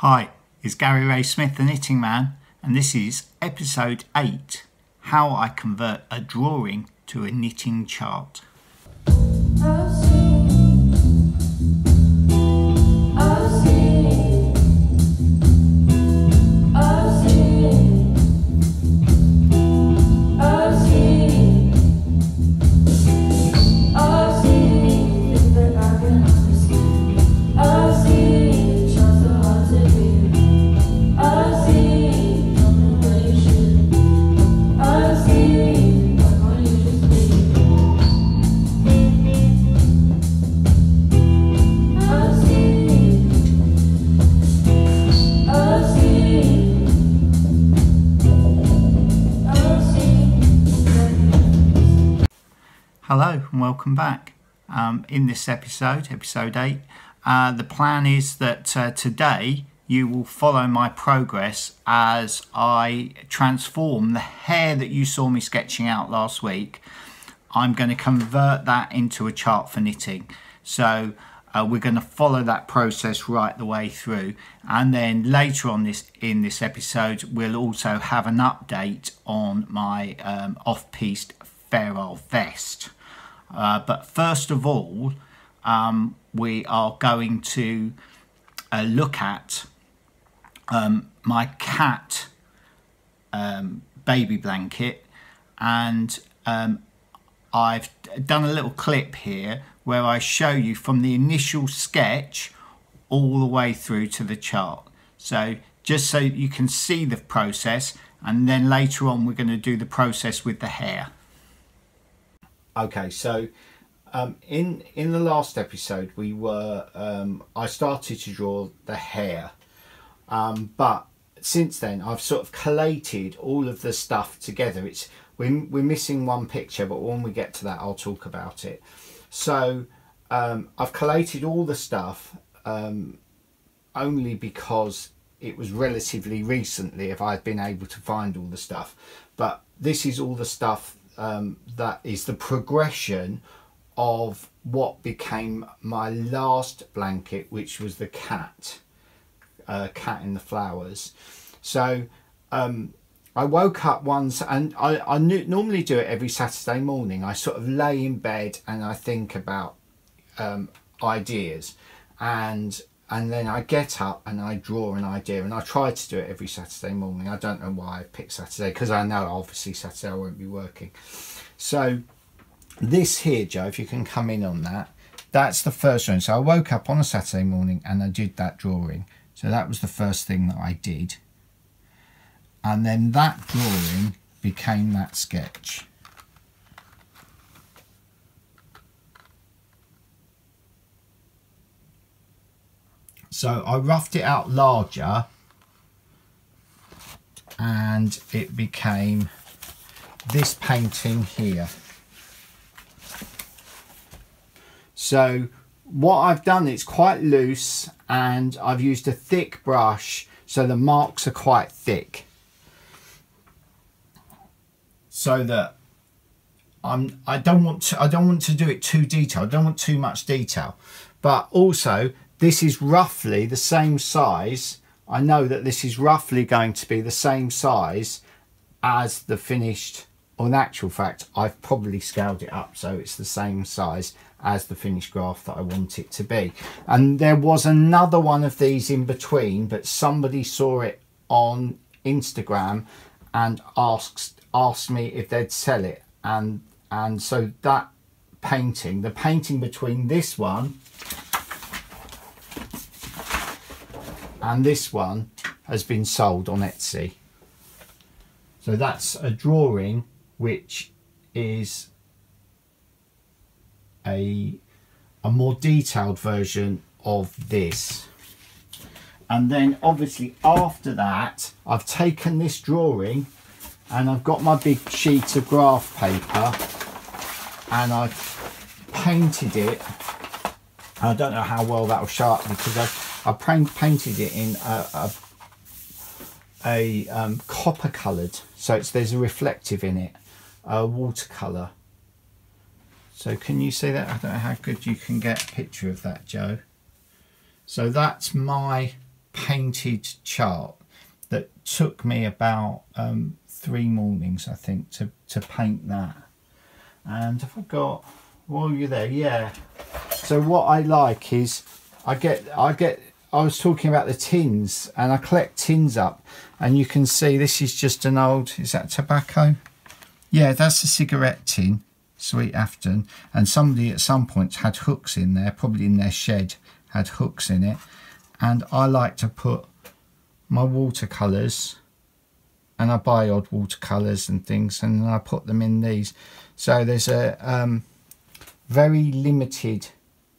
Hi, it's Gary Ray Smith, the Knitting Man, and this is episode 8 How I Convert a Drawing to a Knitting Chart. Oh. In this episode, episode 8, uh, the plan is that uh, today you will follow my progress as I transform the hare that you saw me sketching out last week. I'm going to convert that into a chart for knitting. So uh, we're going to follow that process right the way through and then later on this in this episode we'll also have an update on my um, off-piste Fair Isle vest. Uh, but first of all, um, we are going to uh, look at um, my cat um, baby blanket and um, I've done a little clip here where I show you from the initial sketch all the way through to the chart. So just so you can see the process and then later on we're going to do the process with the hare. Okay, so um, in in the last episode, we were um, I started to draw the hare, um, but since then I've sort of collated all of the stuff together. It's we're we're missing one picture, but when we get to that, I'll talk about it. So um, I've collated all the stuff um, only because it was relatively recently if I'd been able to find all the stuff. But this is all the stuff um, that is the progression of what became my last blanket, which was the cat, uh, cat in the flowers. So um, I woke up once, and I, I normally do it every Saturday morning. I sort of lay in bed and I think about um, ideas, and and then I get up and I draw an idea and I try to do it every Saturday morning. I don't know why I picked Saturday because I know obviously Saturday I won't be working. So this here, Joe, if you can come in on that, that's the first one. So I woke up on a Saturday morning and I did that drawing. So that was the first thing that I did. And then that drawing became that sketch. So I roughed it out larger and it became this painting here. So what I've done, it's quite loose and I've used a thick brush so the marks are quite thick. So that I'm, I don't want to, I don't want to do it too detailed. I don't want too much detail, but also this is roughly the same size. I know that this is roughly going to be the same size as the finished, or in actual fact, I've probably scaled it up so it's the same size as the finished graph that I want it to be. And there was another one of these in between, but somebody saw it on Instagram and asked asked me if they'd sell it. And and so that painting, the painting between this one and this one has been sold on Etsy. So that's a drawing which is a, a more detailed version of this. And then obviously after that, I've taken this drawing and I've got my big sheet of graph paper and I've painted it. I don't know how well that will show up because I've I painted it in a, a, a um, copper coloured, so it's, there's a reflective in it, a watercolour. So can you see that? I don't know how good you can get a picture of that, Joe. So that's my painted chart that took me about um, three mornings I think to, to paint that and I got while you're there yeah so what I like is I get I get I was talking about the tins and I collect tins up and you can see this is just an old is that tobacco? Yeah that's a cigarette tin Sweet Afton and somebody at some point had hooks in there probably in their shed had hooks in it. And I like to put my watercolours and I buy odd watercolours and things and I put them in these. So there's a um, very limited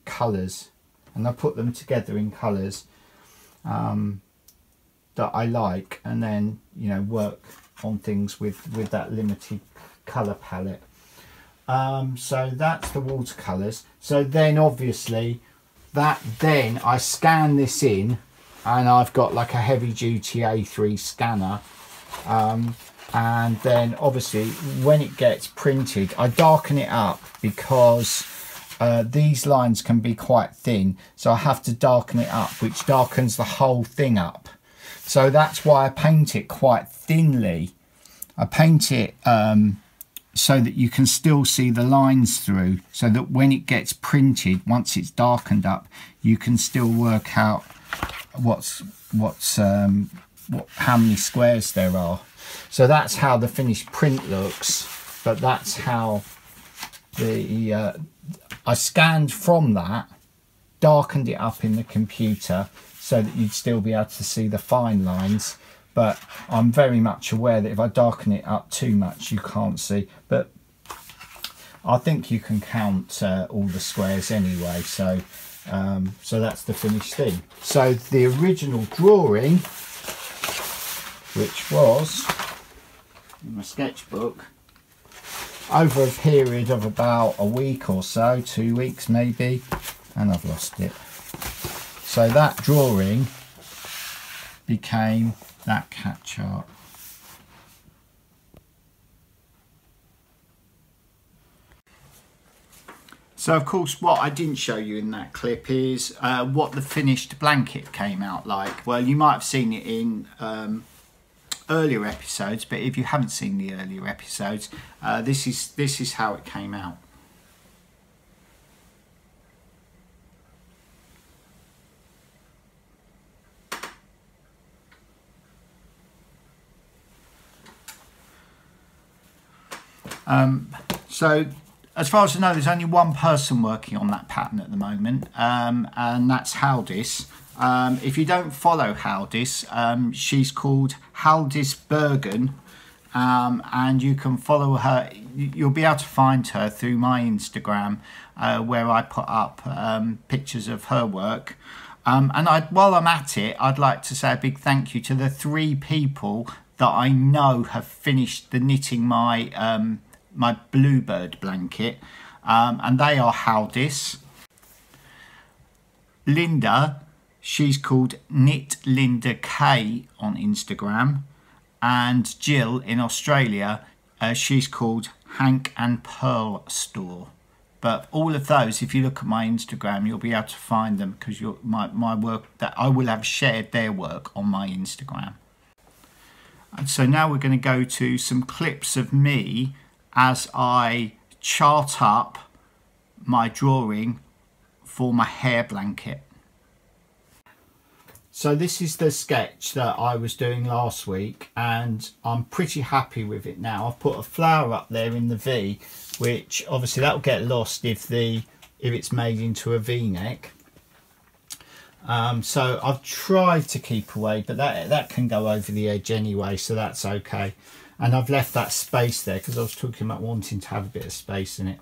colours and I put them together in colours um, that I like and then you know work on things with with that limited colour palette. Um, so that's the watercolours. So then obviously that then I scan this in and I've got like a heavy duty A3 scanner um, and then obviously when it gets printed I darken it up because uh, these lines can be quite thin so I have to darken it up which darkens the whole thing up. So that's why I paint it quite thinly. I paint it um, so that you can still see the lines through so that when it gets printed once it's darkened up you can still work out what's what's um, what, how many squares there are. So that's how the finished print looks but that's how the uh, I scanned from that darkened it up in the computer so that you'd still be able to see the fine lines but I'm very much aware that if I darken it up too much you can't see but I think you can count uh, all the squares anyway so um, so that's the finished thing. So the original drawing which was in my sketchbook over a period of about a week or so two weeks maybe and I've lost it so that drawing became that cat chart. So of course what I didn't show you in that clip is uh, what the finished blanket came out like. Well you might have seen it in um, earlier episodes but if you haven't seen the earlier episodes uh, this is this is how it came out. Um, so as far as I know, there's only one person working on that pattern at the moment, um, and that's Haldis. Um, if you don't follow Haldis, um, she's called Haldis Bergen, um, and you can follow her. You'll be able to find her through my Instagram, uh, where I put up um, pictures of her work. Um, and I, while I'm at it, I'd like to say a big thank you to the three people that I know have finished the knitting my um, my bluebird blanket and they are Haldis. Linda, she's called Knit Linda K on Instagram and Jill in Australia, uh, she's called Hank and Pearl Store. But all of those, if you look at my Instagram, you'll be able to find them because my, my work that I will have shared their work on my Instagram. And so now we're going to go to some clips of me as I chart up my drawing for my hare blanket. So this is the sketch that I was doing last week and I'm pretty happy with it now. I've put a flower up there in the V which obviously that will get lost if the if it's made into a v-neck. Um, so I've tried to keep away but that that can go over the edge anyway so that's okay and I've left that space there because I was talking about wanting to have a bit of space in it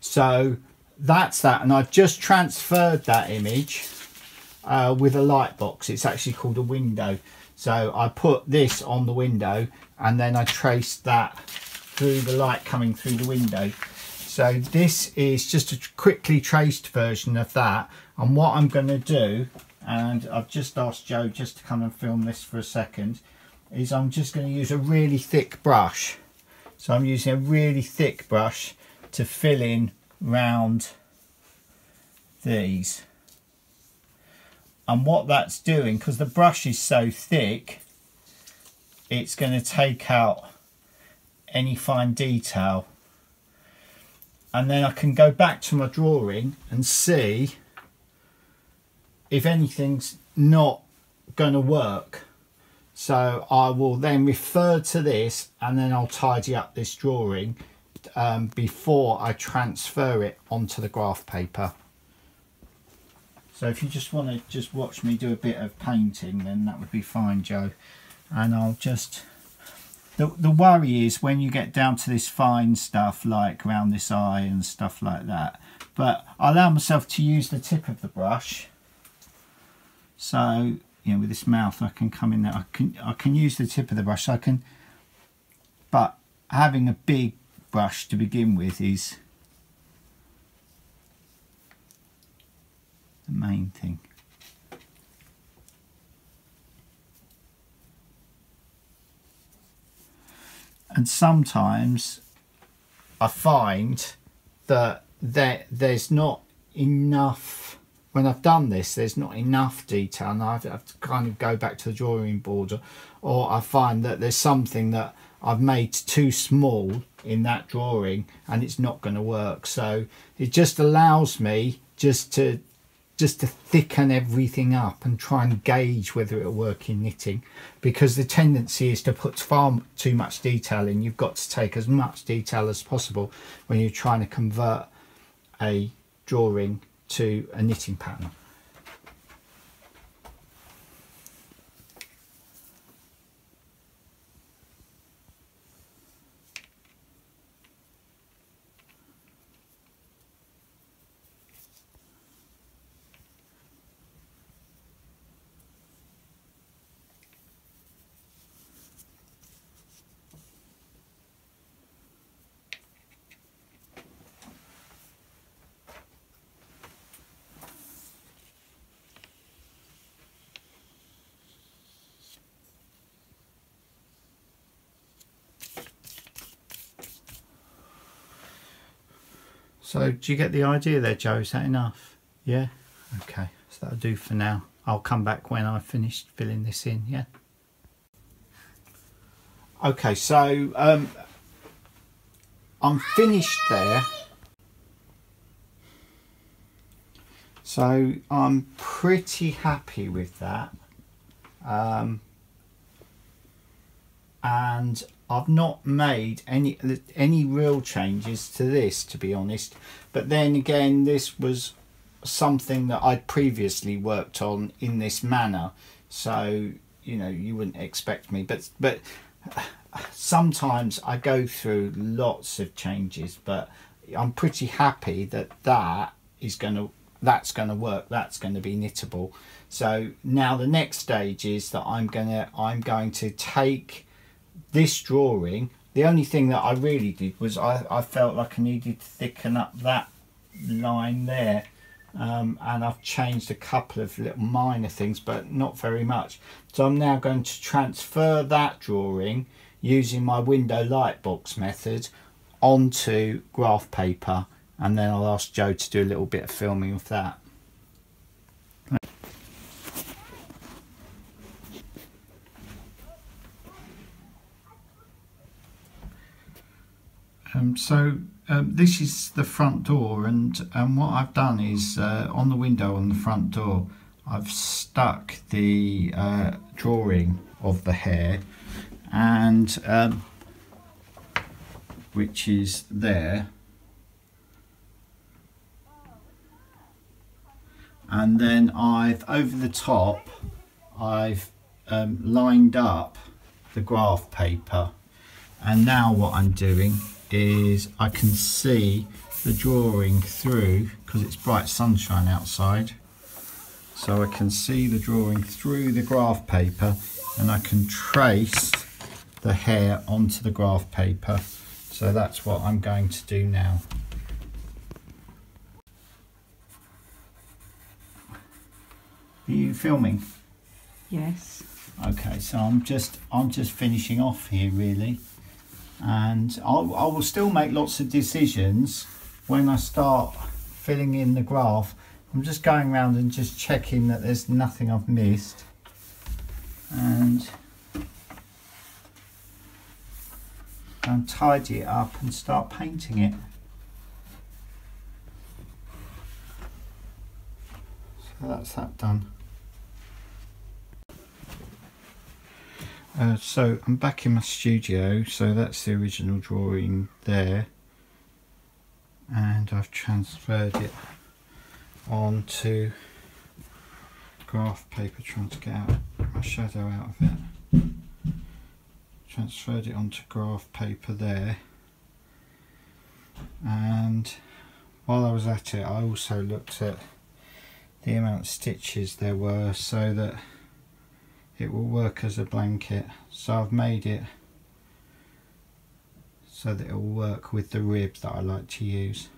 so that's that and I've just transferred that image uh, with a light box it's actually called a window so I put this on the window and then I traced that through the light coming through the window so this is just a quickly traced version of that and what I'm going to do and I've just asked Joe just to come and film this for a second is I'm just going to use a really thick brush. So I'm using a really thick brush to fill in round these. And what that's doing because the brush is so thick it's going to take out any fine detail. And then I can go back to my drawing and see if anything's not going to work. So I will then refer to this and then I'll tidy up this drawing um, before I transfer it onto the graph paper so if you just want to just watch me do a bit of painting then that would be fine Joe. And I'll just the, the worry is when you get down to this fine stuff like around this eye and stuff like that. But I allow myself to use the tip of the brush. So you know with this mouth I can come in there. I can I can use the tip of the brush. I can but having a big brush to begin with is the main thing. And sometimes I find that there, there's not enough when I've done this there's not enough detail and I have to kind of go back to the drawing board or, or I find that there's something that I've made too small in that drawing and it's not going to work. So it just allows me just to just to thicken everything up and try and gauge whether it'll work in knitting because the tendency is to put far too much detail in. You've got to take as much detail as possible when you're trying to convert a drawing to a knitting pattern So do you get the idea there, Joe? Is that enough? Yeah? Okay, so that'll do for now. I'll come back when I've finished filling this in, yeah? Okay, so um, I'm finished there. So I'm pretty happy with that. Um, and I've not made any any real changes to this to be honest. But then again this was something that I'd previously worked on in this manner. So you know you wouldn't expect me. But but sometimes I go through lots of changes but I'm pretty happy that that is going to that's going to work that's going to be knittable. So now the next stage is that I'm going to I'm going to take this drawing the only thing that I really did was I, I felt like I needed to thicken up that line there. Um, and I've changed a couple of little minor things but not very much. So I'm now going to transfer that drawing using my window light box method onto graph paper. And then I'll ask Joe to do a little bit of filming of that Um, so um, this is the front door and um, what I've done is uh, on the window on the front door I've stuck the uh, drawing of the hare and um, which is there. And then I've over the top I've um, lined up the graph paper. And now what I'm doing is I can see the drawing through because it's bright sunshine outside so I can see the drawing through the graph paper and I can trace the hare onto the graph paper so that's what I'm going to do now Are you filming? Yes. Okay, so I'm just I'm just finishing off here really and I'll, I will still make lots of decisions when I start filling in the graph I'm just going around and just checking that there's nothing I've missed. And and tidy it up and start painting it. So that's that done. Uh, so I'm back in my studio, so that's the original drawing there. And I've transferred it onto graph paper, trying to get out my shadow out of it. Transferred it onto graph paper there. And while I was at it, I also looked at the amount of stitches there were so that it will work as a blanket. So I've made it so that it will work with the ribs that I like to use.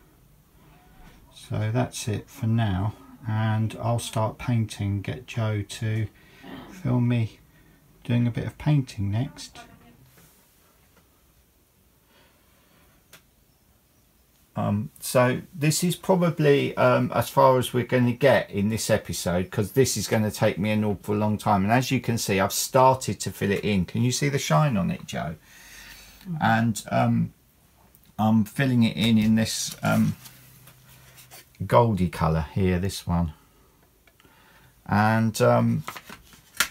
So that's it for now and I'll start painting. Get Joe to film me doing a bit of painting next Um, so this is probably um, as far as we're going to get in this episode because this is going to take me an awful long time. And as you can see I've started to fill it in. Can you see the shine on it Joe? And um, I'm filling it in in this um, goldy colour here this one. And um,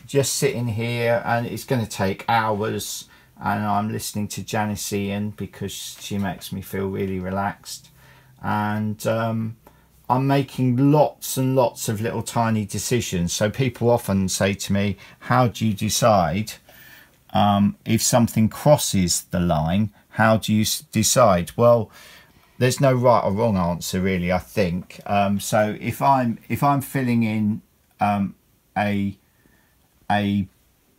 just sitting here and it's going to take hours and I'm listening to Janis Ian because she makes me feel really relaxed. And um, I'm making lots and lots of little tiny decisions. So people often say to me how do you decide um, if something crosses the line? How do you decide? Well there's no right or wrong answer really I think. Um, so if I'm if I'm filling in um, a a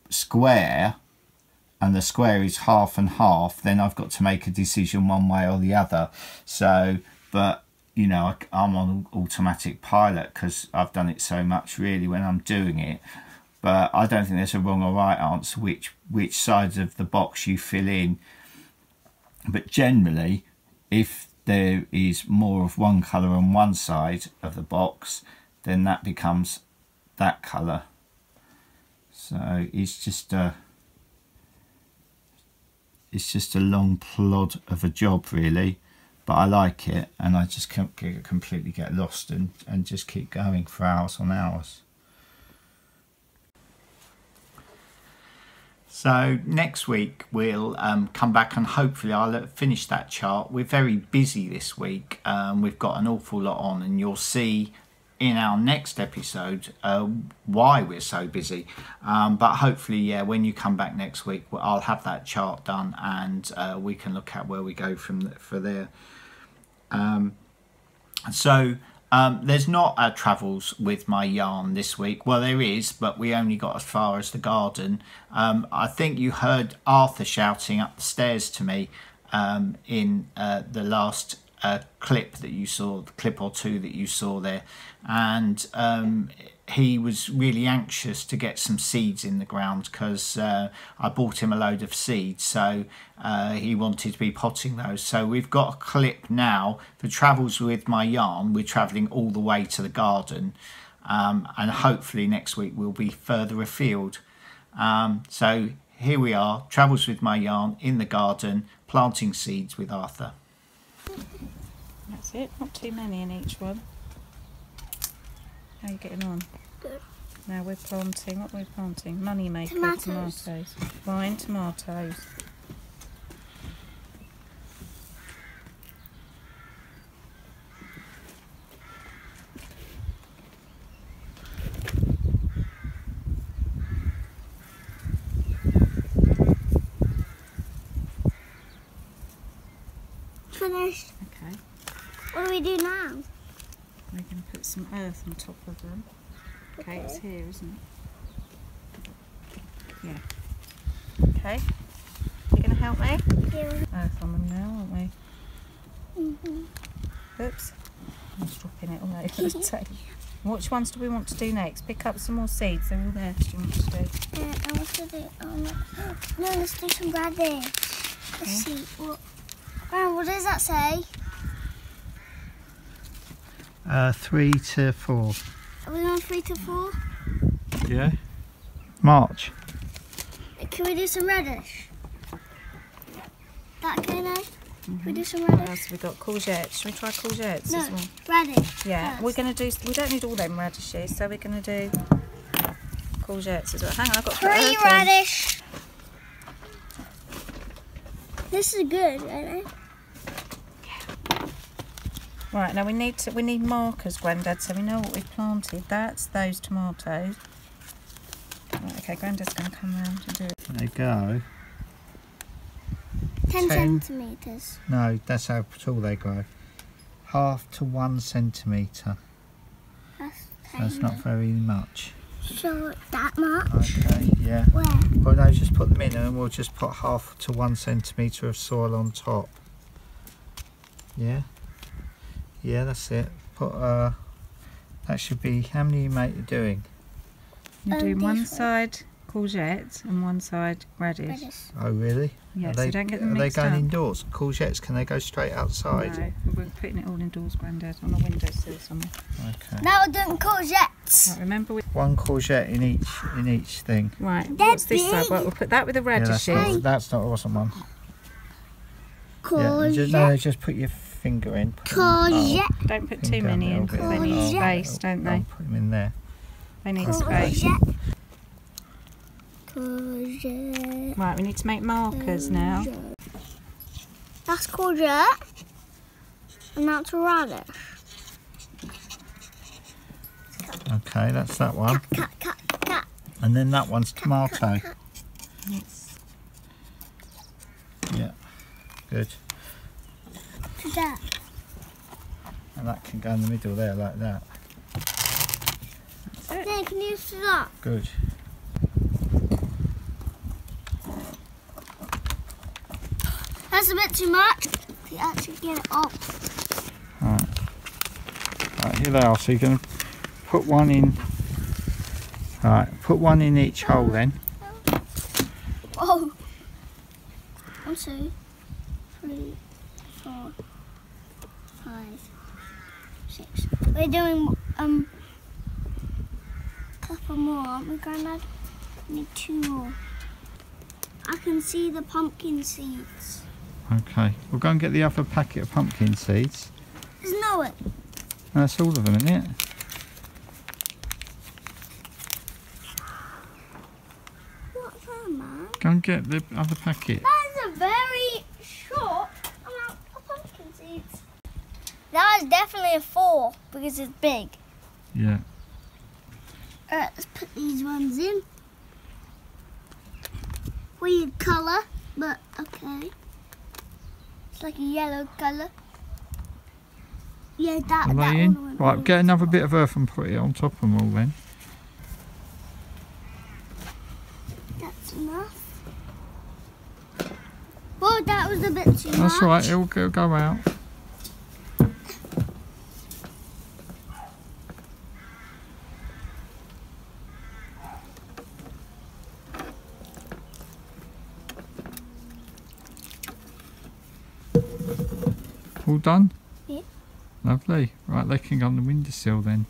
square and the square is half and half, then I've got to make a decision one way or the other. So, but you know, I'm on automatic pilot because I've done it so much really when I'm doing it. But I don't think there's a wrong or right answer which which sides of the box you fill in. But generally, if there is more of one colour on one side of the box, then that becomes that colour. So it's just a it's just a long plod of a job really but I like it and I just completely get lost and, and just keep going for hours on hours. So next week we'll um, come back and hopefully I'll finish that chart. We're very busy this week. Um, we've got an awful lot on and you'll see in our next episode uh, why we're so busy. Um, but hopefully, yeah, when you come back next week, I'll have that chart done and uh, we can look at where we go from the, for there. Um, so um, there's not a travels with my yarn this week. Well, there is, but we only got as far as the garden. Um, I think you heard Arthur shouting up the stairs to me um, in uh, the last uh, clip that you saw, the clip or two that you saw there, and um, he was really anxious to get some seeds in the ground because uh, I bought him a load of seeds, so uh, he wanted to be potting those. So we've got a clip now for travels with my yarn. We're travelling all the way to the garden, um, and hopefully next week we'll be further afield. Um, so here we are, travels with my yarn in the garden, planting seeds with Arthur. That's it, not too many in each one. How are you getting on? Good. Now we're planting, what are we planting? Money maker tomatoes. tomatoes. Fine tomatoes. Finished. Okay. What do we do now? We're going to put some earth on top of them. Okay, it's here, isn't it? Yeah. Okay. You going to help me? Yeah. Earth on them now, aren't we? Mm -hmm. Oops. I'm just dropping it all over the table. Which ones do we want to do next? Pick up some more seeds. They're all there. Do you want to do? Uh, I want to do. Um, no, let's do some radish. Let's Okay. see. What, what does that say? Uh, three to four. Are we on three to four? Yeah. March. Can we do some radish? That okay now? Can we do some What radish? else have we got? Courgettes. Should we try courgettes No, as well? radish. Yeah, first. we're going to do, we don't need all them radishes, so we're going to do courgettes as well. Hang on, I've got Three radish. This is good, right? Right, now we need to, we need markers, Grandad, so we know what we've planted. That's those tomatoes. Right, okay, Grandad's going to come round and do it. There you go. Ten, Ten. centimeters. No, that's how tall they grow. Half to one centimetre. That's That's not very much. So that much. Okay, yeah. Where? Well, no, just put them in and we'll just put half to one centimetre of soil on top. Yeah? Yeah, that's it. Put, uh, that should be, how many you mate are doing? You Um, doing one side courgette and one side radish. Radish. Oh, really? Yeah, are so they, you don't get them Are they going up. indoors? Courgettes, can they go straight outside? No, we're putting it all indoors, Grandad, on a windowsill somewhere. Okay. Now we're doing courgettes. Right, remember we One courgette in each in each thing. Right, They're what's this side? Well, we'll put that with the Yeah, that's not, that's not wasn't one. Yeah, just, no, just put your finger in. put them- oh, Courgette. Don't put too many in because they need Oh, space, don't I'll they? put them in there. They need space. Courgette. Courgette. Right, we need to make markers now. That's courgette. And that's radish. Okay, that's that one. Cut, cut, cut. And then that one's tomato. Yes. Yeah, good. To that. And that can go in the middle there like that. That's it. Then can you stop? Good. That's a bit too much. To actually get it up. Right, here they are. So you're going to put one in. Right, put one in each hole then. Oh. One, two, three, four, five, six. We're doing um a couple more, aren't we, Grandad? We need two more. I can see the pumpkin seeds. Okay, we'll go and get the other packet of pumpkin seeds. There's no one. That's all of them, isn't it? What's that, man? Go and get the other packet. That is a very short amount of pumpkin seeds. That is definitely a four because it's big. Yeah. Alright, let's put these ones in. Weird colour, but okay. It's like a yellow colour. Yeah, that, Are that in? one Right, get the another bit of earth and put it on top of them all then. That's enough. Well, that was a bit too much. That's right, it'll go, go out. All done? Yeah. Lovely. Right, they can go on the windowsill then.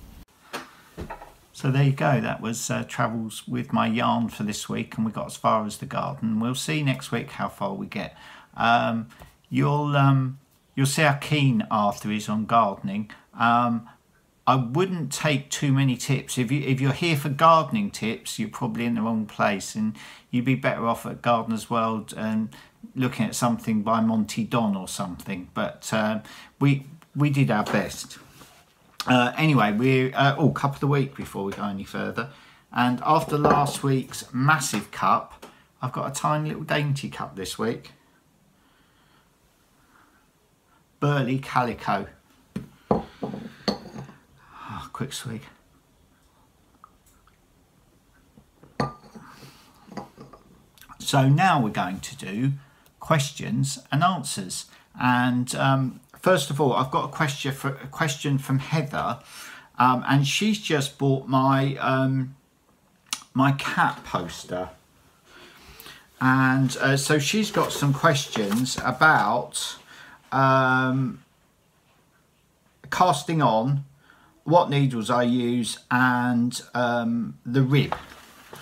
So there you go. That was uh, travels with my yarn for this week, and we got as far as the garden. We'll see next week how far we get. Um, you'll um, you'll see how keen Arthur is on gardening. Um, I wouldn't take too many tips. If you if you're here for gardening tips, you're probably in the wrong place, and you'd be better off at Gardener's World and looking at something by Monty Don or something. But uh, we we did our best. Uh, anyway, we're uh, oh cup of the week before we go any further. And after last week's massive cup, I've got a tiny little dainty cup this week. Burleigh Calico. Ah, quick swig. So now we're going to do questions and answers. And um, first of all, I've got a question for a question from Heather, um, and she's just bought my um, my cat poster. And uh, so she's got some questions about um, casting on what needles I use and um, the rib.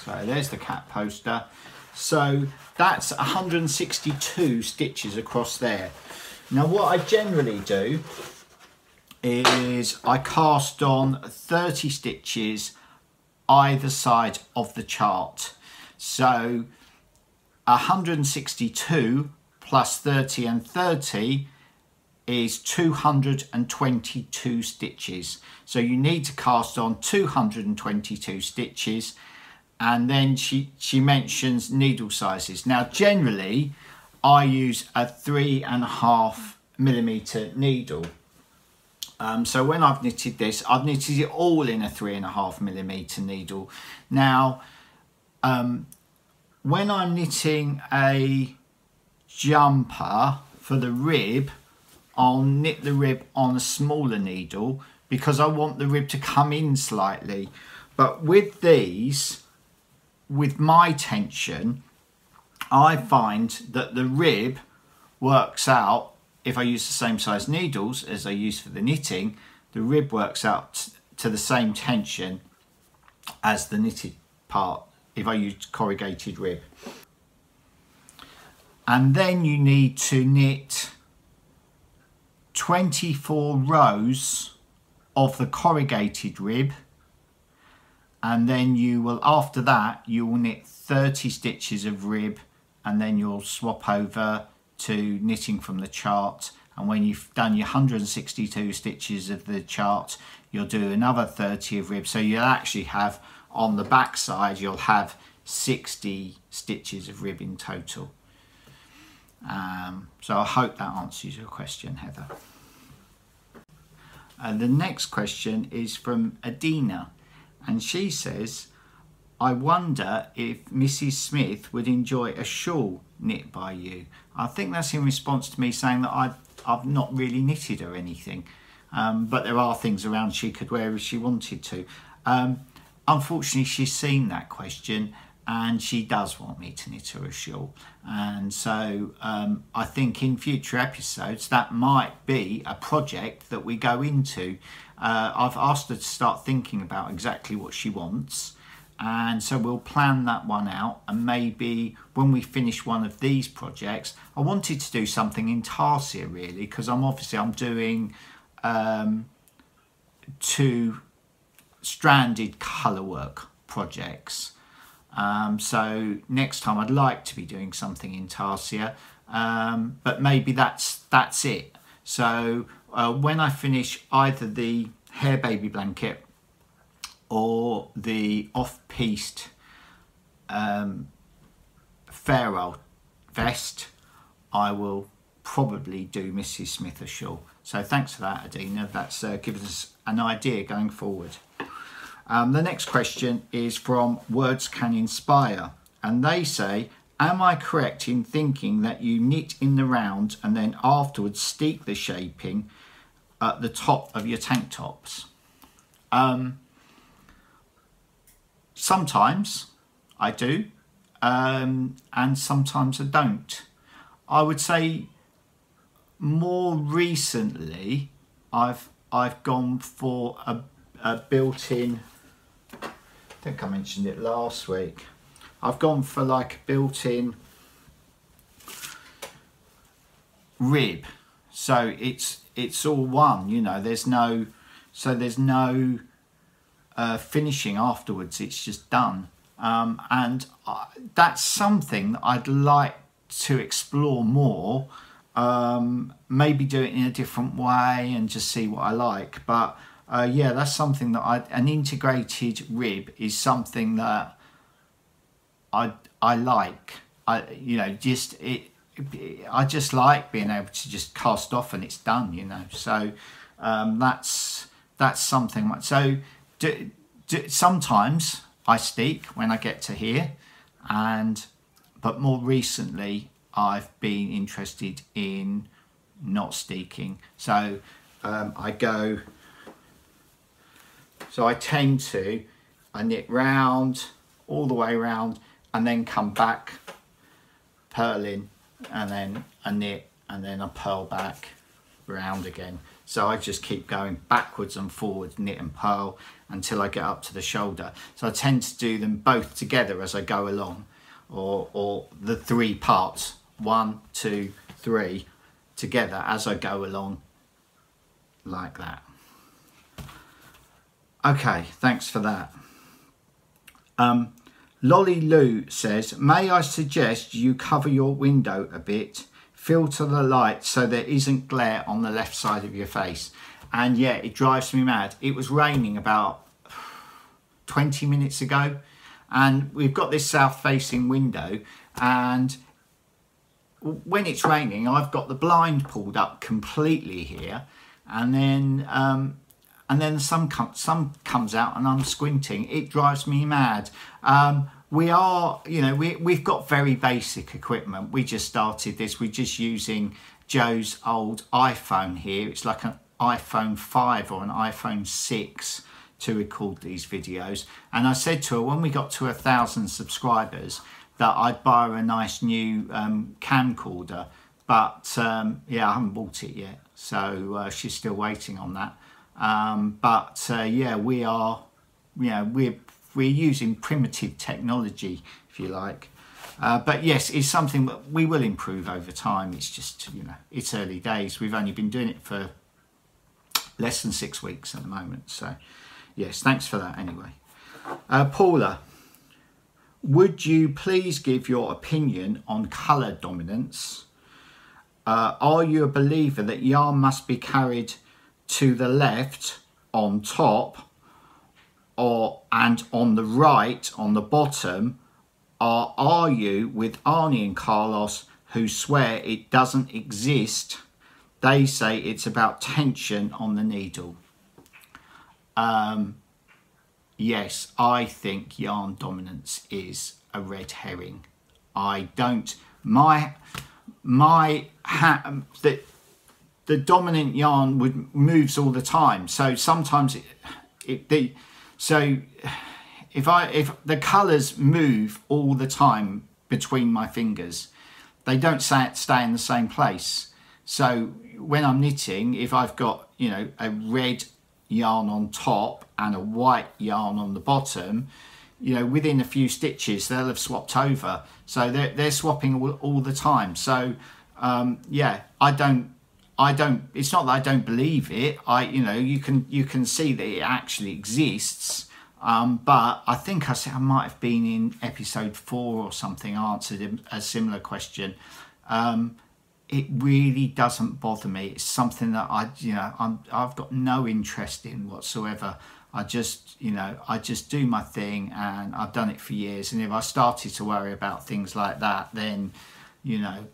So there's the cat poster. So that's 162 stitches across there. Now what I generally do is I cast on 30 stitches either side of the chart. So 162 plus 30 and 30 is 222 stitches. So you need to cast on 222 stitches and then she, she mentions needle sizes. Now generally I use a three and a half millimeter needle. Um, so when I've knitted this, I've knitted it all in a three and a half millimeter needle. Now, um, when I'm knitting a jumper for the rib, I'll knit the rib on a smaller needle because I want the rib to come in slightly. But with these, with my tension, I find that the rib works out, if I use the same size needles as I use for the knitting, the rib works out to the same tension as the knitted part if I use corrugated rib. And then you need to knit 24 rows of the corrugated rib and then you will after that you will knit 30 stitches of rib and then you'll swap over to knitting from the chart. And when you've done your 162 stitches of the chart you'll do another 30 of rib. So you'll actually have on the back side you'll have 60 stitches of rib in total. Um, so I hope that answers your question, Heather. And the next question is from Adina, and she says, I wonder if Mrs. Smith would enjoy a shawl knit by you. I think that's in response to me saying that I've, I've not really knitted or anything, um, but there are things around she could wear if she wanted to. Um, unfortunately, she's seen that question and she does want me to knit her a shawl. And so um, I think in future episodes that might be a project that we go into. Uh, I've asked her to start thinking about exactly what she wants. And so we'll plan that one out. And maybe when we finish one of these projects, I wanted to do something intarsia really, because I'm obviously I'm doing um, two stranded colour work projects. Um, so next time I'd like to be doing something intarsia, um, but maybe that's that's it. So uh, when I finish either the hare baby blanket or the off-piste um, vest, I will probably do Mrs. Smith a shawl. So thanks for that, Adina. That's uh, given us an idea going forward. Um, the next question is from Words Can Inspire, and they say, Am I correct in thinking that you knit in the round and then afterwards steek the shaping at the top of your tank tops? Um, sometimes I do, um, and sometimes I don't. I would say more recently I've I've gone for a, a built-in I think I mentioned it last week. I've gone for like a built-in rib. So it's it's all one, you know, there's no so there's no uh, finishing afterwards, it's just done. Um, and uh, that's something that I'd like to explore more. Um, maybe do it in a different way and just see what I like. But uh, yeah, that's something that I, an integrated rib is something that I, I like. I, you know, just it, I just like being able to just cast off and it's done, you know. So um, that's, that's something. So do, do, sometimes I steek when I get to here and, but more recently I've been interested in not steeking. So um, I go so I tend to, I knit round, all the way round, and then come back, purling, and then I knit, and then I purl back round again. So I just keep going backwards and forwards, knit and purl until I get up to the shoulder. So I tend to do them both together as I go along or, or the three parts, one, two, three, together as I go along like that. Okay, thanks for that. Um, Lolly Lou says, may I suggest you cover your window a bit, filter the light so there isn't glare on the left side of your face. And yeah, it drives me mad. It was raining about 20 minutes ago and we've got this south facing window and when it's raining I've got the blind pulled up completely here and then um, and then some some comes out and I'm squinting. It drives me mad. Um, we are, you know, we we've got very basic equipment. We just started this. We're just using Joe's old iPhone here. It's like an iPhone 5 or an iPhone 6 to record these videos. And I said to her when we got to a thousand subscribers that I'd buy her a nice new um, camcorder. But um, yeah, I haven't bought it yet. So uh, she's still waiting on that. Um, but uh, yeah, we are, yeah, we're we're using primitive technology, if you like. Uh, but yes, it's something that we will improve over time. It's just you know, it's early days. We've only been doing it for less than six weeks at the moment. So yes, thanks for that anyway. Uh, Paula, would you please give your opinion on colour dominance? Uh, are you a believer that yarn must be carried to the left on top or and on the right on the bottom or are you with Arne and Carlos who swear it doesn't exist. They say it's about tension on the needle. Um, yes I think yarn dominance is a red herring. I don't my my ha- that the dominant yarn would moves all the time. So sometimes it, it the so if I if the colours move all the time between my fingers, they don't stay, stay in the same place. So when I'm knitting, if I've got you know a red yarn on top and a white yarn on the bottom, you know within a few stitches they'll have swapped over. So they're they're swapping all, all the time. So um, yeah, I don't I don't. It's not that I don't believe it. I, you know, you can you can see that it actually exists. Um, but I think I said I might have been in episode four or something. Answered a similar question. Um, it really doesn't bother me. It's something that I, you know, I'm, I've got no interest in whatsoever. I just, you know, I just do my thing, and I've done it for years. And if I started to worry about things like that, then, you know,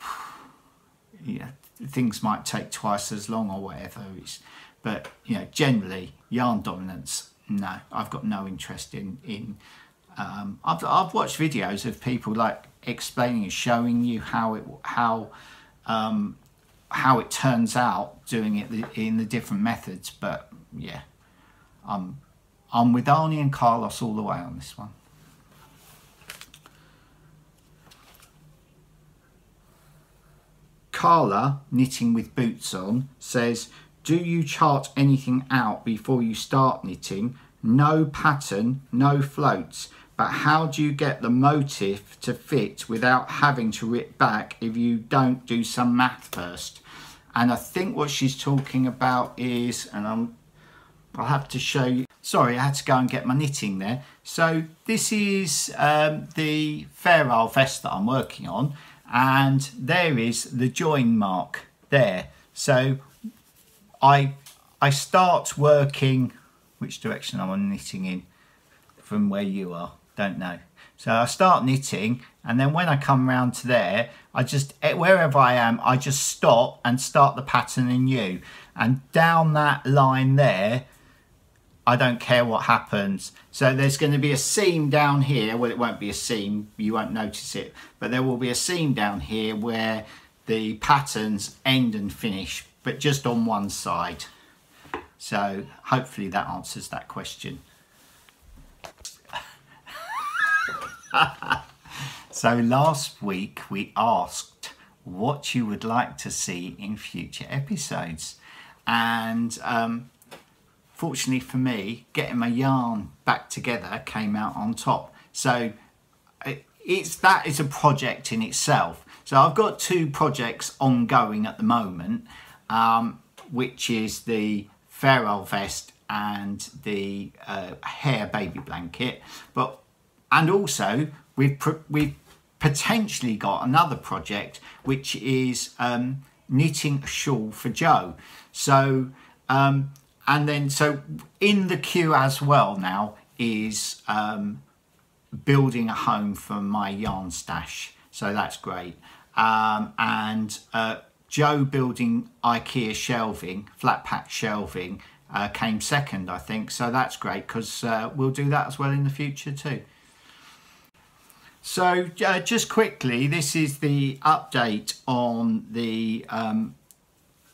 yeah, things might take twice as long or whatever. It's, but you know, generally, yarn dominance. No, I've got no interest in in. Um, I've I've watched videos of people like explaining and showing you how it how um, how it turns out doing it in the different methods. But yeah, I'm I'm with Arne and Carlos all the way on this one. Carla, knitting with boots on, says, do you chart anything out before you start knitting? No pattern, no floats, but how do you get the motif to fit without having to rip back if you don't do some math first? And I think what she's talking about is, and I'm, I'll have to show you, sorry, I had to go and get my knitting there. So this is um, the Fair Isle vest that I'm working on and there is the join mark there. So I, I start working, which direction I'm knitting in from where you are, don't know. So I start knitting and then when I come round to there, I just, eh, wherever I am, I just stop and start the pattern anew. And down that line there, I don't care what happens. So there's going to be a seam down here. Well, it won't be a seam. You won't notice it. But there will be a seam down here where the patterns end and finish, but just on one side. So hopefully that answers that question. so last week we asked what you would like to see in future episodes and um, fortunately for me, getting my yarn back together came out on top. So it's that is a project in itself. So I've got two projects ongoing at the moment, um, which is the Fair Isle vest and the uh, hare baby blanket, but and also we've we've potentially got another project which is um, knitting a shawl for Joe. So um, and then so in the queue as well now is um, building a home for my yarn stash. So that's great. Um, and uh, Joe building IKEA shelving, flat pack shelving, uh, came second, I think. So that's great because uh, we'll do that as well in the future too. So uh, just quickly, this is the update on the um,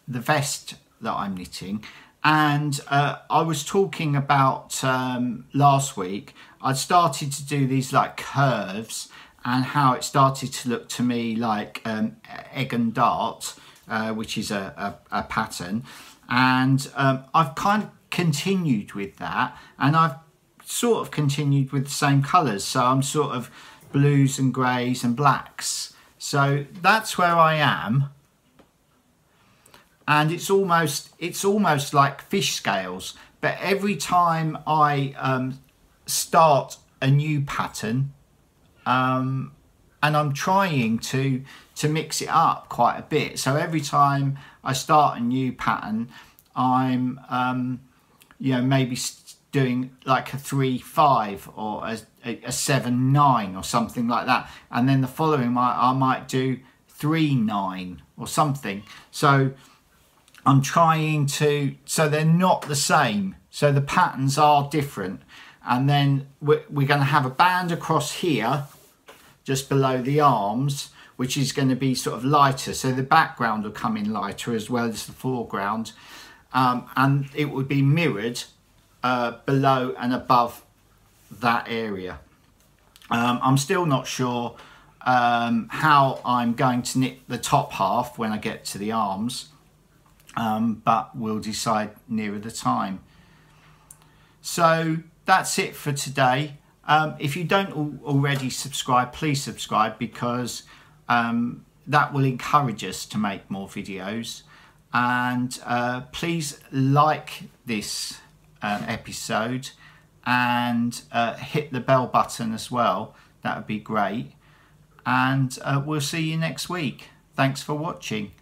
the vest that I'm knitting. And uh, I was talking about um, last week, I'd started to do these like curves and how it started to look to me like um, egg and dart, uh, which is a, a, a pattern. And um, I've kind of continued with that and I've sort of continued with the same colours. So I'm sort of blues and greys and blacks. So that's where I am and it's almost it's almost like fish scales. But every time I um, start a new pattern um, and I'm trying to to mix it up quite a bit. So every time I start a new pattern I'm um, you know maybe doing like a three five or a, a, seven nine or something like that. And then the following I, I might do three nine or something. So I'm trying to, so they're not the same. So the patterns are different. And then we're, we're going to have a band across here, just below the arms, which is going to be sort of lighter. So the background will come in lighter as well as the foreground. Um, and it would be mirrored uh, below and above that area. Um, I'm still not sure um, how I'm going to knit the top half when I get to the arms um, but we'll decide nearer the time. So that's it for today. Um, if you don't already subscribe, please subscribe because um, that will encourage us to make more videos. And uh, please like this uh, episode and uh, hit the bell button as well. That would be great. And uh, we'll see you next week. Thanks for watching.